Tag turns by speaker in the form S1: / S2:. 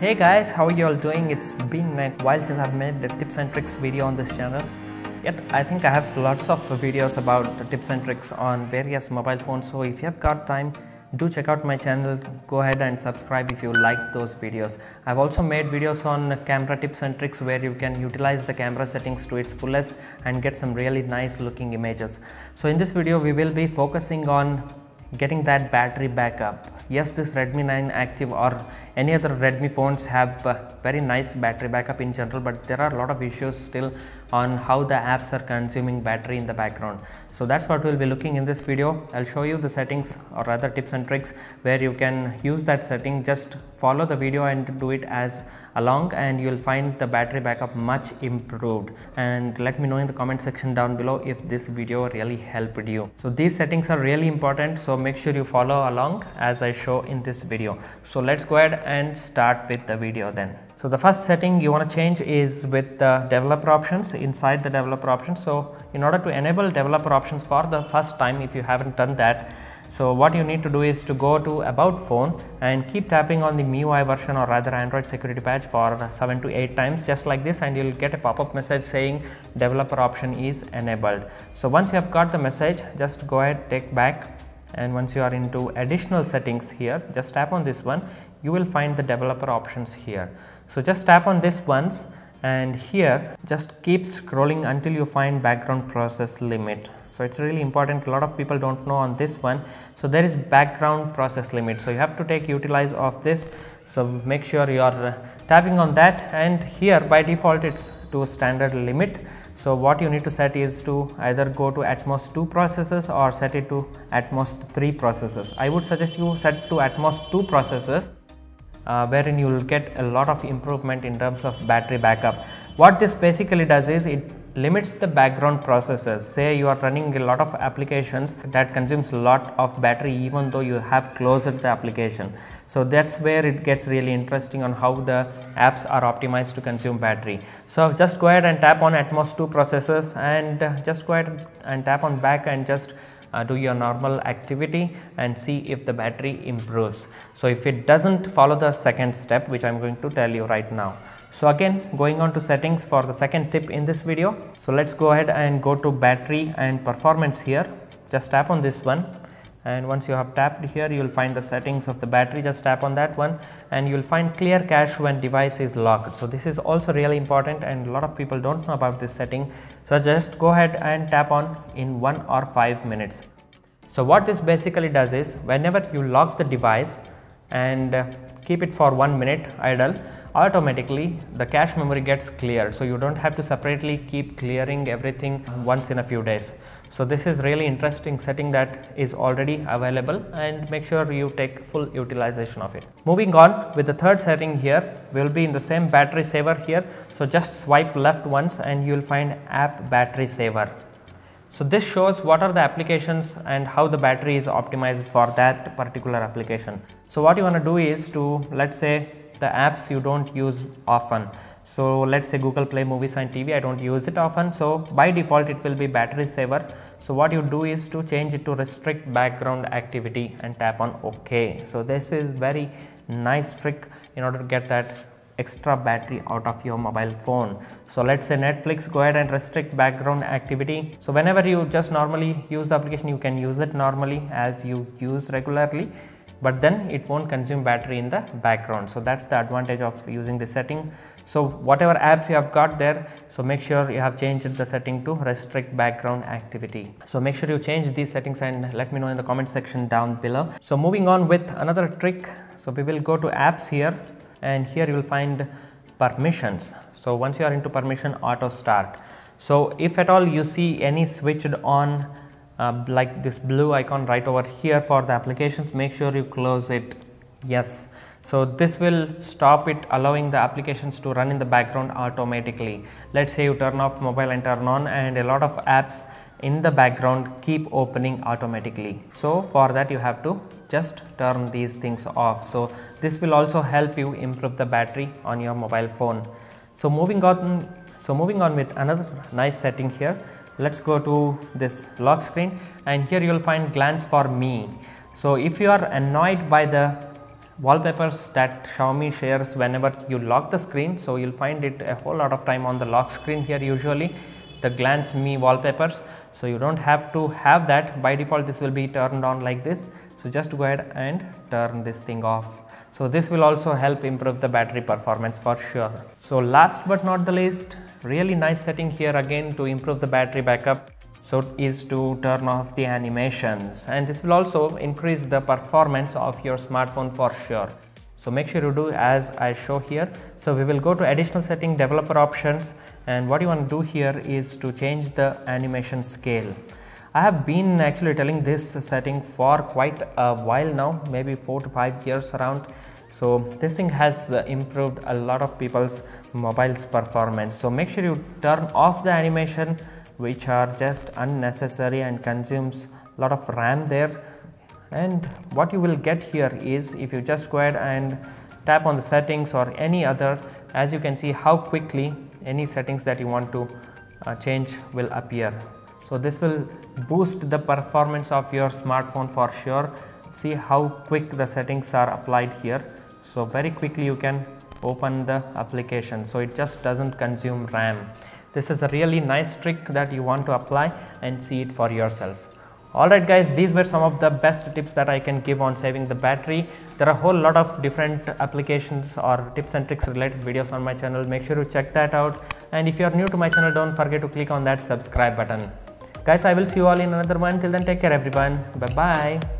S1: Hey guys, how are you all doing? It's been a while since I've made the tips and tricks video on this channel. Yet I think I have lots of videos about the tips and tricks on various mobile phones. So if you have got time, do check out my channel. Go ahead and subscribe if you like those videos. I've also made videos on camera tips and tricks where you can utilize the camera settings to its fullest and get some really nice looking images. So in this video, we will be focusing on getting that battery backup. Yes, this Redmi 9 Active or any other Redmi phones have very nice battery backup in general, but there are a lot of issues still on how the apps are consuming battery in the background. So that's what we'll be looking in this video. I'll show you the settings or other tips and tricks where you can use that setting. Just follow the video and do it as along and you'll find the battery backup much improved. And let me know in the comment section down below if this video really helped you. So these settings are really important. So make sure you follow along as I show in this video. So let's go ahead and start with the video then. So the first setting you want to change is with the developer options inside the developer options. So in order to enable developer options for the first time if you haven't done that, so what you need to do is to go to about phone and keep tapping on the MIUI version or rather Android security patch for 7 to 8 times just like this and you'll get a pop-up message saying developer option is enabled. So once you have got the message just go ahead take back and once you are into additional settings here just tap on this one you will find the developer options here. So just tap on this once and here just keep scrolling until you find background process limit. So it's really important a lot of people don't know on this one. So there is background process limit. So you have to take utilize of this. So make sure you are uh, tapping on that and here by default it's to standard limit. So what you need to set is to either go to at most 2 processes or set it to at most 3 processes. I would suggest you set to at most 2 processes uh, wherein you will get a lot of improvement in terms of battery backup. What this basically does is it limits the background processes. Say you are running a lot of applications that consumes a lot of battery even though you have closed the application. So that's where it gets really interesting on how the apps are optimized to consume battery. So just go ahead and tap on at most 2 processes and uh, just go ahead and tap on back and just uh, do your normal activity and see if the battery improves. So if it doesn't follow the second step which I am going to tell you right now. So again going on to settings for the second tip in this video. So let's go ahead and go to battery and performance here. Just tap on this one and once you have tapped here you will find the settings of the battery. Just tap on that one and you will find clear cache when device is locked. So this is also really important and a lot of people don't know about this setting. So just go ahead and tap on in 1 or 5 minutes. So what this basically does is whenever you lock the device and uh, keep it for 1 minute idle automatically the cache memory gets cleared. So you don't have to separately keep clearing everything once in a few days so this is really interesting setting that is already available and make sure you take full utilization of it. Moving on with the third setting here, we will be in the same battery saver here. So just swipe left once and you will find app battery saver. So this shows what are the applications and how the battery is optimized for that particular application. So what you want to do is to let's say the apps you don't use often. So let's say Google Play Movies and TV, I don't use it often. So by default, it will be battery saver. So what you do is to change it to restrict background activity and tap on OK. So this is very nice trick in order to get that extra battery out of your mobile phone. So let's say Netflix, go ahead and restrict background activity. So whenever you just normally use the application, you can use it normally as you use regularly but then it won't consume battery in the background. So that's the advantage of using the setting. So whatever apps you have got there, so make sure you have changed the setting to restrict background activity. So make sure you change these settings and let me know in the comment section down below. So moving on with another trick. So we will go to apps here and here you will find permissions. So once you are into permission auto start. So if at all you see any switched on uh, like this blue icon right over here for the applications make sure you close it. Yes. So this will stop it allowing the applications to run in the background automatically. Let's say you turn off mobile and turn on and a lot of apps in the background keep opening automatically. So for that you have to just turn these things off. So this will also help you improve the battery on your mobile phone. So moving on so moving on with another nice setting here let's go to this lock screen and here you will find Glance for Mi so if you are annoyed by the wallpapers that Xiaomi shares whenever you lock the screen. So you'll find it a whole lot of time on the lock screen here usually the glance me wallpapers. So you don't have to have that by default this will be turned on like this. So just go ahead and turn this thing off. So this will also help improve the battery performance for sure. So last but not the least really nice setting here again to improve the battery backup so is to turn off the animations and this will also increase the performance of your smartphone for sure. So make sure you do as I show here. So we will go to additional setting developer options and what you want to do here is to change the animation scale. I have been actually telling this setting for quite a while now, maybe 4 to 5 years around. So this thing has uh, improved a lot of people's mobiles performance. So make sure you turn off the animation which are just unnecessary and consumes a lot of RAM there and what you will get here is if you just go ahead and tap on the settings or any other as you can see how quickly any settings that you want to uh, change will appear so this will boost the performance of your smartphone for sure see how quick the settings are applied here so very quickly you can open the application so it just doesn't consume ram this is a really nice trick that you want to apply and see it for yourself Alright guys, these were some of the best tips that I can give on saving the battery. There are a whole lot of different applications or tips and tricks related videos on my channel. Make sure to check that out. And if you are new to my channel, don't forget to click on that subscribe button. Guys, I will see you all in another one. Till then, take care everyone. Bye-bye.